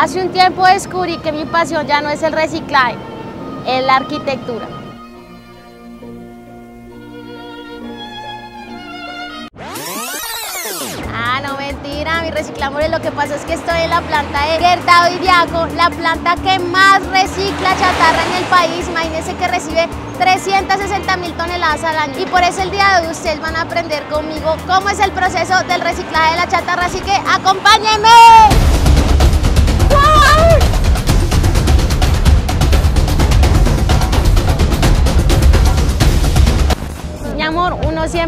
Hace un tiempo descubrí que mi pasión ya no es el reciclaje, es la arquitectura. Ah, no mentira, mi reciclamores, lo que pasa es que estoy en la planta de Gerdau y Diaco, la planta que más recicla chatarra en el país. Imagínense que recibe 360 mil toneladas al año. Y por eso el día de hoy ustedes van a aprender conmigo cómo es el proceso del reciclaje de la chatarra, así que acompáñenme.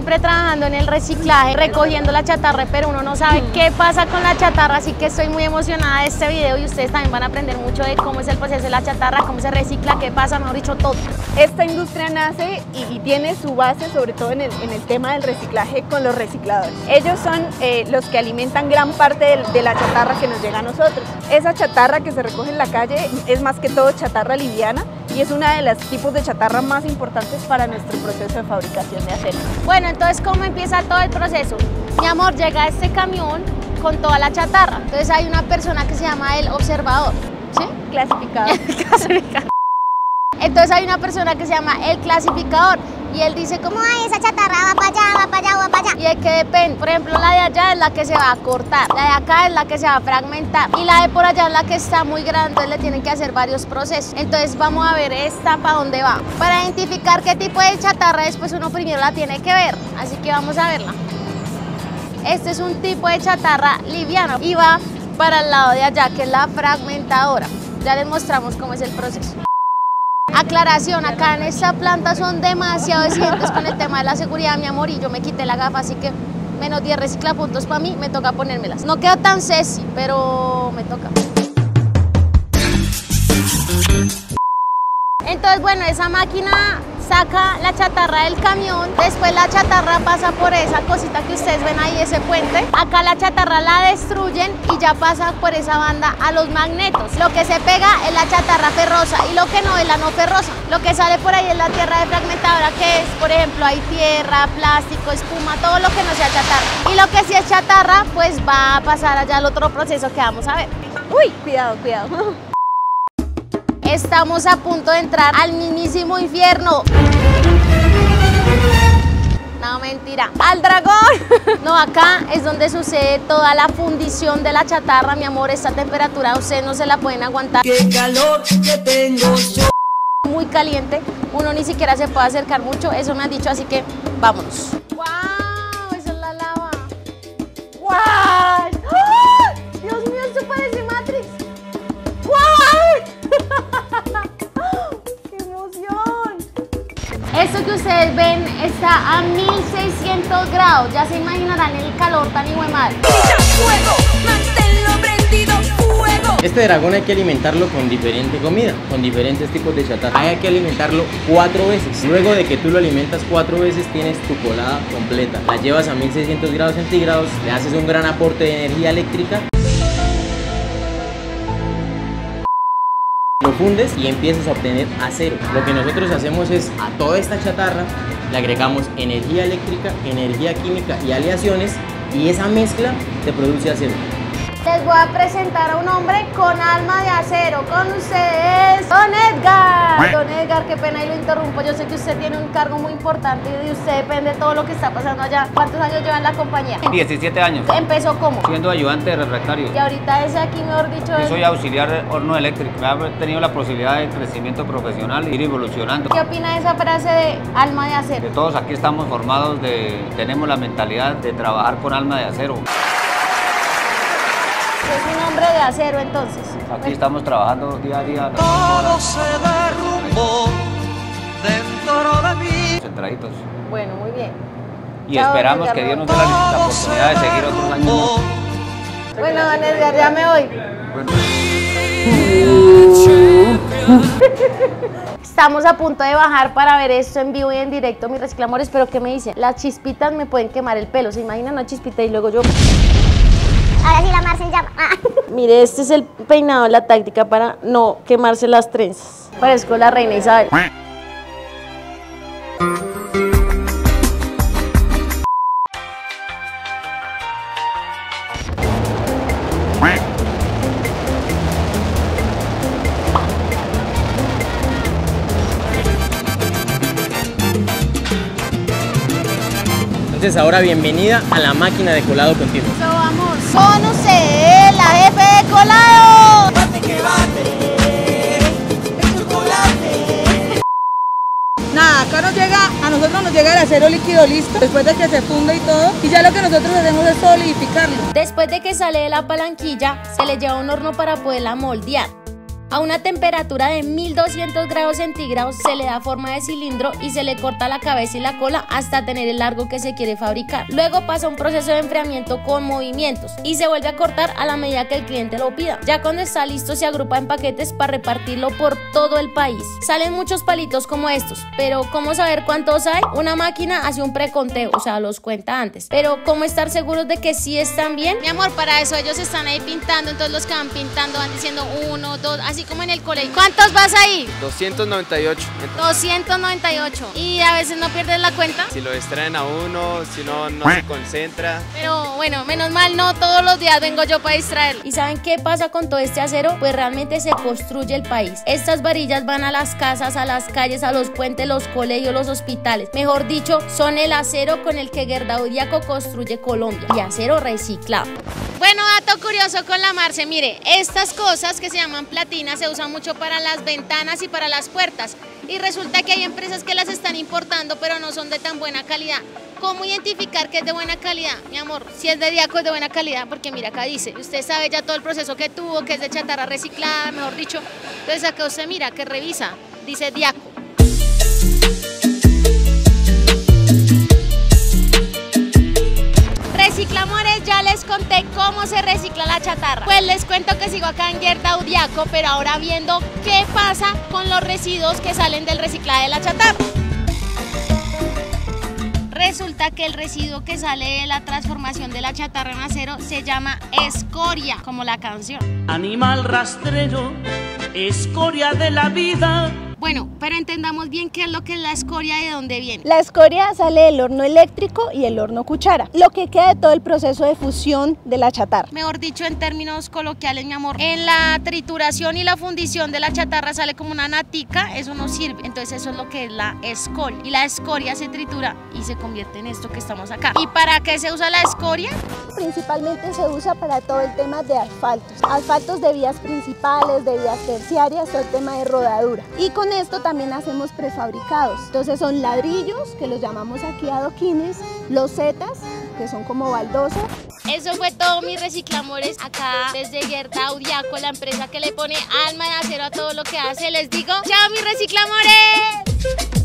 Siempre trabajando en el reciclaje, recogiendo la chatarra, pero uno no sabe qué pasa con la chatarra, así que estoy muy emocionada de este video y ustedes también van a aprender mucho de cómo es el proceso de la chatarra, cómo se recicla, qué pasa, mejor dicho, todo. Esta industria nace y, tiene su base sobre todo en el, en el, tema del reciclaje con los recicladores. Ellos son eh, los que alimentan gran parte de la chatarra que nos llega a nosotros. Esa chatarra que se recoge en la calle es más que todo chatarra liviana y es una de los tipos de chatarra más importantes para nuestro proceso de fabricación de acero. Bueno, entonces, ¿cómo empieza todo el proceso? Mi amor, llega este camión con toda la chatarra. Entonces hay una persona que se llama el observador, ¿sí? Clasificador. Clasificador. Entonces hay una persona que se llama el clasificador y él dice como, ay, esa chatarra va para allá, va para allá, va para allá. Y de qué depende. Por ejemplo, la de allá es la que se va a cortar, la de acá es la que se va a fragmentar y la de por allá es la que está muy grande, entonces le tienen que hacer varios procesos. Entonces vamos a ver esta para dónde va. Para identificar qué tipo de chatarra es, pues uno primero la tiene que ver, así que vamos a verla. Este es un tipo de chatarra liviano y va para el lado de allá, que es la fragmentadora. Ya les mostramos cómo es el proceso. Aclaración, acá en esta planta son demasiado exigentes con el tema de la seguridad, mi amor, y yo me quité la gafa, así que menos 10 reciclapuntos para mí, me toca ponérmelas. No queda tan sexy, pero me toca. Entonces, bueno, esa máquina saca la chatarra del camión, después la chatarra pasa por esa cosita que ustedes ven ahí, ese puente. Acá la chatarra la destruyen y ya pasa por esa banda a los magnetos. Lo que se pega es la chatarra ferrosa y lo que no es la no ferrosa. Lo que sale por ahí es la tierra de fragmentadora, que es, por ejemplo, hay tierra, plástico, espuma, todo lo que no sea chatarra. Y lo que sí es chatarra, pues va a pasar allá al otro proceso que vamos a ver. Uy, cuidado, cuidado. Estamos a punto de entrar al mismísimo infierno. No, mentira. ¡Al dragón! No, acá es donde sucede toda la fundición de la chatarra, mi amor. Esta temperatura ustedes no se la pueden aguantar. ¡Qué calor que tengo yo! Muy caliente. Uno ni siquiera se puede acercar mucho. Eso me han dicho, así que vámonos. ¡Wow! Esa es la lava. ¡Wow! Esto que ustedes ven está a 1600 grados. Ya se imaginarán el calor tan madre. ¡Fuego! ¡Manténlo prendido! ¡Fuego! Este dragón hay que alimentarlo con diferente comida, con diferentes tipos de chatarra. Hay que alimentarlo cuatro veces. Luego de que tú lo alimentas cuatro veces, tienes tu colada completa. La llevas a 1600 grados centígrados, le haces un gran aporte de energía eléctrica. Fundes y empiezas a obtener acero. Lo que nosotros hacemos es a toda esta chatarra le agregamos energía eléctrica, energía química y aleaciones y esa mezcla te produce acero. Les voy a presentar a un hombre con alma de acero. Con ustedes, Don Edgar. Don Edgar, qué pena y lo interrumpo. Yo sé que usted tiene un cargo muy importante y de usted depende todo lo que está pasando allá. ¿Cuántos años lleva en la compañía? 17 años, Empezó como. siendo ayudante de refractario. Y ahorita ese aquí, mejor dicho, Yo es- soy auxiliar de horno eléctrico. He tenido la posibilidad de crecimiento profesional e ir evolucionando. ¿qué opina de esa frase de alma de acero? Que todos aquí estamos formados de, tenemos la mentalidad de trabajar con alma de acero. Es un hombre de acero entonces. Aquí estamos trabajando día a día, Todo se derrumbó dentro de mí. centraditos. Bueno, muy bien. Y Chao, esperamos que Dios nos dé la, la oportunidad de seguir otros años. Bueno, don Edgar, ya me voy. Bueno. Estamos a punto de bajar para ver esto en vivo y en directo, mis reciclamores, pero ¿qué me dicen? Las chispitas me pueden quemar el pelo, ¿se imaginan una chispita y luego yo... Ahora sí la Mar ah. Mire, este es el peinado, la táctica para no quemarse las trenzas. Parezco la reina Isabel. Entonces ahora bienvenida a la máquina de colado continuo. Vamos. Con usted, la jefe de colado. Nada, acá nos llega, a nosotros nos llega el acero líquido listo, después de que se funde y todo, y ya lo que nosotros hacemos es solidificarlo. Después de que sale de la palanquilla, se le lleva a un horno para poderla moldear. A una temperatura de 1200 grados centígrados se le da forma de cilindro y se le corta la cabeza y la cola hasta tener el largo que se quiere fabricar. Luego pasa un proceso de enfriamiento con movimientos y se vuelve a cortar a la medida que el cliente lo pida. Ya cuando está listo se agrupa en paquetes para repartirlo por todo el país. Salen muchos palitos como estos, pero ¿cómo saber cuántos hay? Una máquina hace un preconteo, o sea, los cuenta antes. Pero ¿cómo estar seguros de que sí están bien? Mi amor, para eso ellos están ahí pintando, entonces los que van pintando van diciendo uno, dos, así como en el colegio. ¿Cuántos vas ahí? 298. 298. Y a veces no pierdes la cuenta. Si lo extraen a uno, si no, no se concentra. Pero bueno, menos mal no todos los días vengo yo para distraerlo. ¿Y saben qué pasa con todo este acero? Pues realmente se construye el país. Estas varillas van a las casas, a las calles, a los puentes, los colegios, los hospitales. Mejor dicho, son el acero con el que Gerdaudiaco construye Colombia. Y acero reciclado. Bueno, dato curioso con la Marce, mire, estas cosas que se llaman se usan mucho para las ventanas y para las puertas. Y resulta que hay empresas que las están importando, pero no son de tan buena calidad. ¿Cómo identificar que es de buena calidad? Mi amor, si es de Diaco es de buena calidad, porque mira acá dice, usted sabe ya todo el proceso que tuvo, que es de chatarra reciclada, mejor dicho. Entonces acá usted mira, que revisa, dice Diaco. Cómo se recicla la chatarra. Pues les cuento que sigo acá en Gerdau Diaco, pero ahora viendo qué pasa con los residuos que salen del reciclaje de la chatarra. Resulta que el residuo que sale de la transformación de la chatarra en acero se llama escoria, como la canción. Animal rastrero, escoria de la vida. Bueno, pero entendamos bien qué es lo que es la escoria y de dónde viene. La escoria sale del horno eléctrico y el horno cuchara, lo que queda de todo el proceso de fusión de la chatarra. Mejor dicho, en términos coloquiales, mi amor, en la trituración y la fundición de la chatarra sale como una natica, eso no sirve. Entonces eso es lo que es la escoria. Y la escoria se tritura y se convierte en esto que estamos acá. ¿Y para qué se usa la escoria? Principalmente se usa para todo el tema de asfaltos, asfaltos de vías principales, de vías terciarias, todo el tema de rodadura. Y con esto también hacemos prefabricados. Entonces son ladrillos, que los llamamos aquí adoquines, losetas, que son como baldosas, Eso fue todo, mis reciclamores. Acá desde Gerdau Diaco, la empresa que le pone alma de acero a todo lo que hace. Les digo, chao, mis reciclamores.